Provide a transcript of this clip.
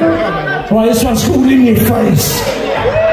Why, this one's all In Your Face.